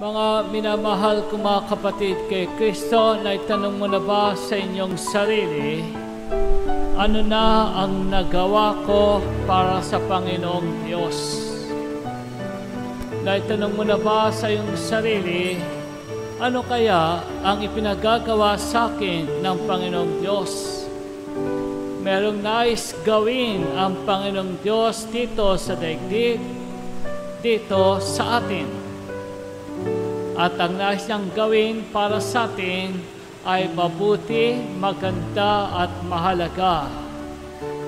Mga minamahal ko mga kapatid kay Kristo, na itanong mo na ba sa inyong sarili, ano na ang nagawa ko para sa Panginoong Diyos? Na itanong mo na ba sa iyong sarili, ano kaya ang ipinagagawa sa akin ng Panginoong Diyos? Merong nais gawin ang Panginoong Diyos dito sa daigdig, dito sa atin. At ang nais niyang gawin para sa atin ay mabuti, maganda at mahalaga.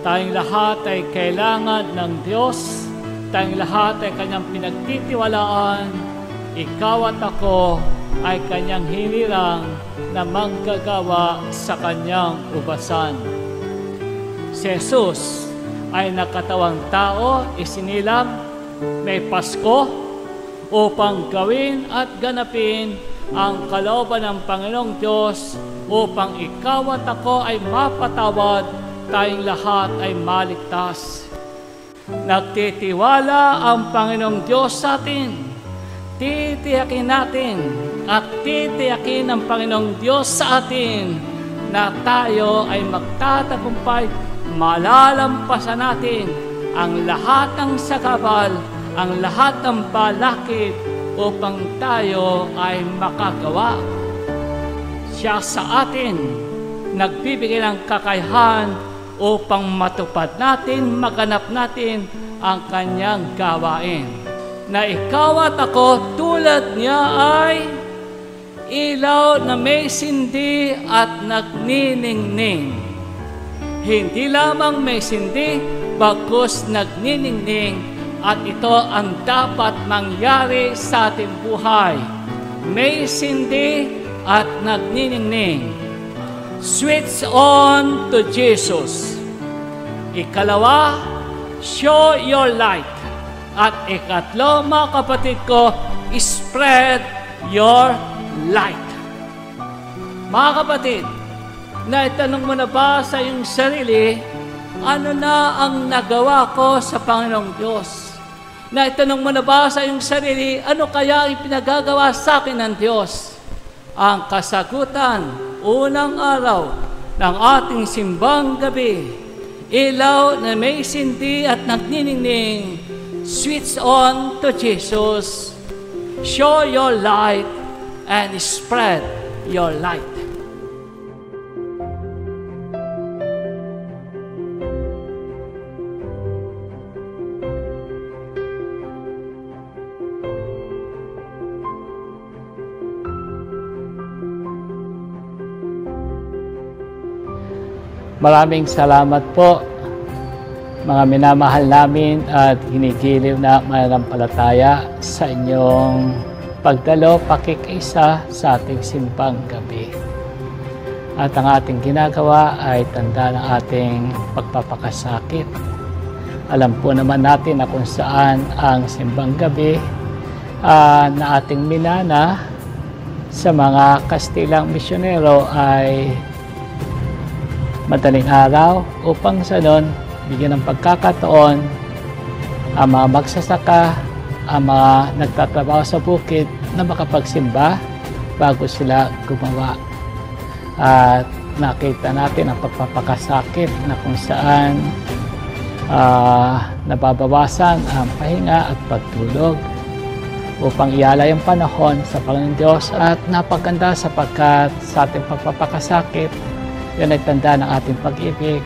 Tayong lahat ay kailangan ng Diyos. Tayong lahat ay kanyang pinagtitiwalaan. Ikaw at ako ay kanyang hinirang na manggagawa sa kanyang ubasan. Si Jesus ay nakatawang tao, isinilang, may Pasko, upang gawin at ganapin ang kalooban ng Panginoong Diyos upang ikaw at ako ay mapatawad, tayong lahat ay maligtas. Nagtitiwala ang Panginoong Diyos sa atin. Titiyakin natin at titiyakin ng Panginoong Diyos sa atin na tayo ay magtatagumpay, malalampasan natin ang lahat ng sakabal ang lahat ng balakid upang tayo ay makagawa. Siya sa atin nagbibigay ng kakayahan upang matupad natin, maganap natin ang kanyang gawain. Na ikaw at ako tulad niya ay ilaw na may sindi at nagniningning. Hindi lamang may sindi, bagkus nagniningning at ito ang dapat mangyari sa ating buhay. May sindi at nagniningning. Switch on to Jesus. Ikalawa, show your light. At ikatlo, mga kapatid ko, spread your light. Mga kapatid, naitanong mo na ba sa iyong sarili, ano na ang nagawa ko sa Panginoong Diyos? Na itanong mo na ba sa iyong sarili, ano kaya ang pinagagawa sa akin ng Diyos? Ang kasagutan, unang araw ng ating simbang gabi, ilaw na may sindi at nagniningning, switch on to Jesus, show your light, and spread your light. Maraming salamat po mga minamahal namin at hinigiliw na mananampalataya sa inyong pagdalo, pakikisa sa ating simpang gabi. At ang ating ginagawa ay tanda ng ating pagpapakasakit. Alam po naman natin na kung saan ang simbang gabi uh, na ating minana sa mga Kastilang misyonero ay madaling araw upang sa nun bigyan ng pagkakataon ang mga magsasaka, ang mga nagtatrabaho sa bukid na makapagsimba bago sila gumawa. At nakita natin ang pagpapakasakit na kung saan uh, nababawasan ang pahinga at pagtulog upang ialay ang panahon sa Panginoon Diyos at napaganda sapagkat sa ating pagpapakasakit yan ay tanda ng ating pag-ibig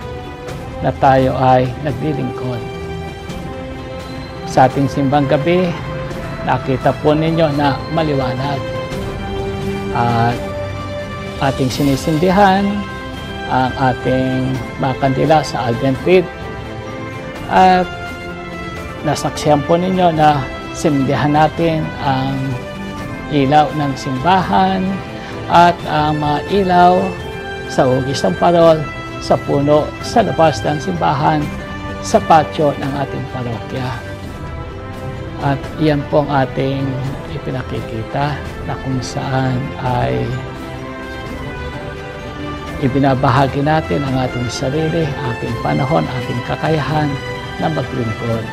na tayo ay naglilingkod. Sa ating simbang gabi, nakita po ninyo na maliwanag. At ating sinisindihan ang ating makandila sa Advent Read. At nasaksihan po ninyo na sindihan natin ang ilaw ng simbahan at ang mga ilaw sa hugis ng parol, sa puno, sa labas ng simbahan, sa patio ng ating parokya. At iyan po ang ating ipinakikita na kung saan ay ibinabahagi natin ang ating sarili, ating panahon, ating kakayahan na maglingkod.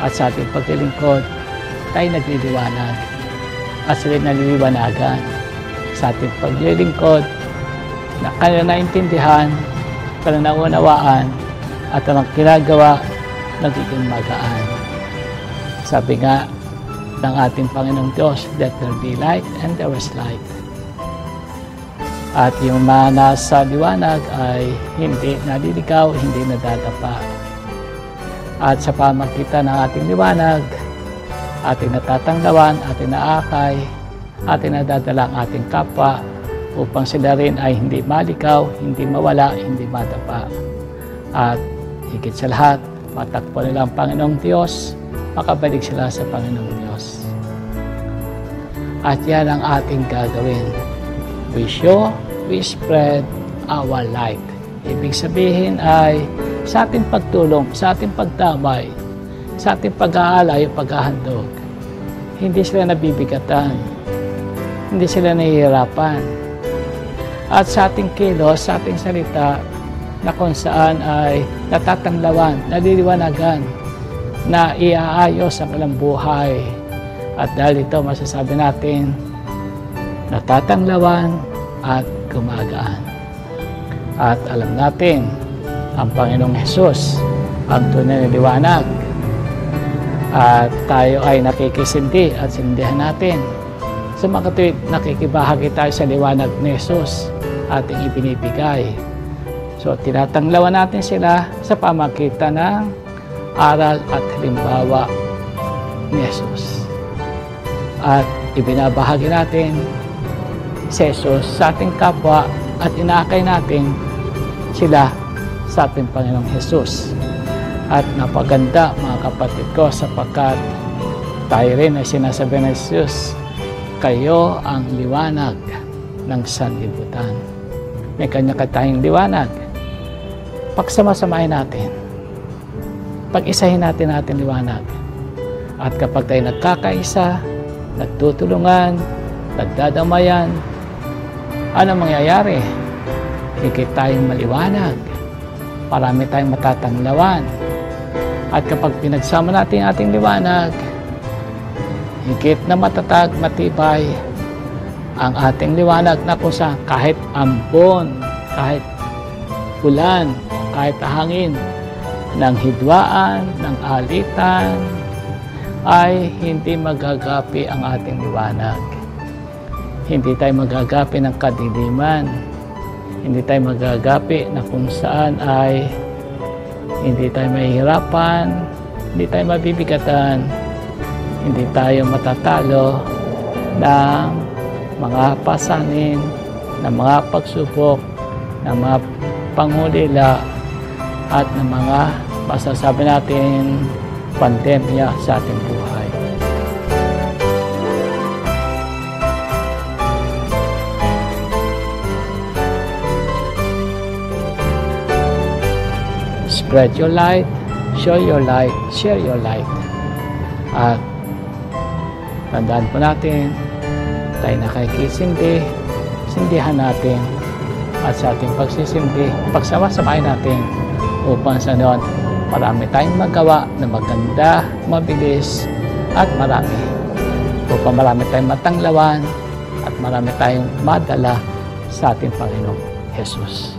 At sa ating paglilingkod, tayo nagliliwanag. at sila naliliwanagan sa ating paglilingkod na kanya naintindihan, kanya naunawaan, at ang ginagawa nagiging magaan. Sabi nga ng ating Panginoong Diyos, let there be light and there was light. At yung mga nasa liwanag ay hindi naliligaw, hindi nadadapa. At sa pamagitan ng ating liwanag, ating natatanglawan, ating naakay, ating nadadala ang ating kapwa upang sila rin ay hindi malikaw, hindi mawala, hindi madapa. At higit sa lahat, matakpo nila ang Panginoong Diyos, makabalik sila sa Panginoong Diyos. At yan ang ating gagawin. We show, we spread our light. Ibig sabihin ay sa ating pagtulong, sa ating pagdamay, sa ating pag-aalay o paghahandog, hindi sila nabibigatan, hindi sila nahihirapan. At sa ating kilos, sa ating salita, na kung saan ay natatanglawan, naliliwanagan, na iaayos ang kanilang buhay. At dahil ito, masasabi natin, natatanglawan at gumagaan. At alam natin, ang Panginoong Hesus, ang tunay na liwanag. At tayo ay nakikisindi at sindihan natin. Sa mga katuwid, nakikibahagi tayo sa liwanag ni Jesus ating ibinibigay. So, tinatanglawan natin sila sa pamagitan ng aral at halimbawa ni Jesus. At ibinabahagi natin si Jesus sa ating kapwa at inaakay natin sila sa ating Panginoong Jesus. At napaganda mga kapatid ko sapagkat tayo rin ay sinasabi ng Jesus, kayo ang liwanag ng sanlibutan. May kanya tayong liwanag. Pagsama-samahin natin. Pag-isahin natin natin liwanag. At kapag tayo nagkakaisa, nagtutulungan, nagdadamayan, ano mangyayari? Higit tayong maliwanag. Marami tayong matatanglawan. At kapag pinagsama natin ating liwanag, higit na matatag, matibay, ang ating liwanag na kung saan kahit ambon, kahit ulan, kahit hangin, ng hidwaan, ng alitan, ay hindi magagapi ang ating liwanag. Hindi tayo magagapi ng kadiliman. Hindi tayo magagapi na kung saan ay hindi tayo mahihirapan, hindi tayo mabibigatan, hindi tayo matatalo ng mga pasanin, ng mga pagsubok, ng mga pangulila, at ng mga masasabi natin pandemya sa ating buhay. Spread your light, show your light, share your light. At tandaan po natin, tayo nakikisindi, sindihan natin at sa ating pagsisindi, pagsama-samahin natin upang sa noon marami tayong magawa na maganda, mabilis at marami. Upang marami tayong matanglawan at marami tayong madala sa ating Panginoong Jesus.